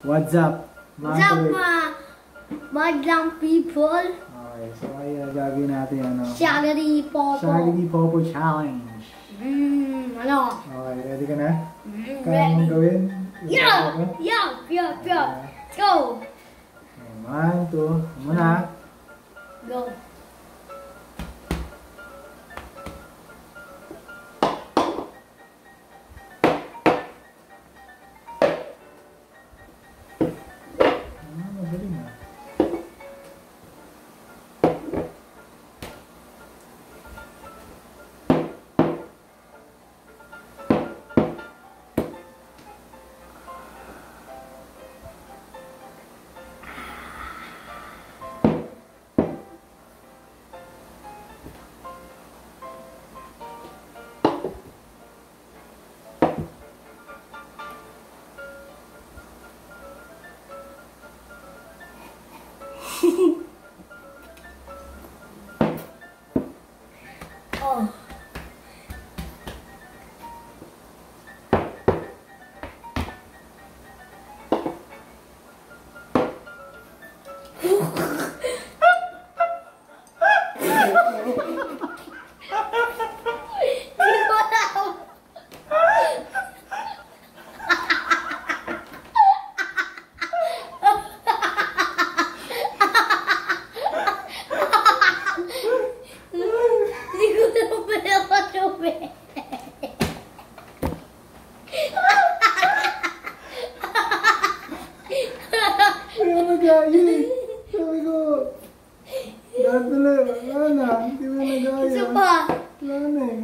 What's up? What's up, mga madlang people? Okay, so ngayon gagawin natin ano? Shaggy Popo. Shaggy Popo Challenge. Hmm, ano? Okay, ready ka na? Mm, Kaya mong gawin? Yeah! Yeah! Yeah! Yeah! Go! Okay, One, two, muna. よう gaya eh. Sabi ko, lahat na lang, hindi mo na gaya. Isa pa. Wala na eh.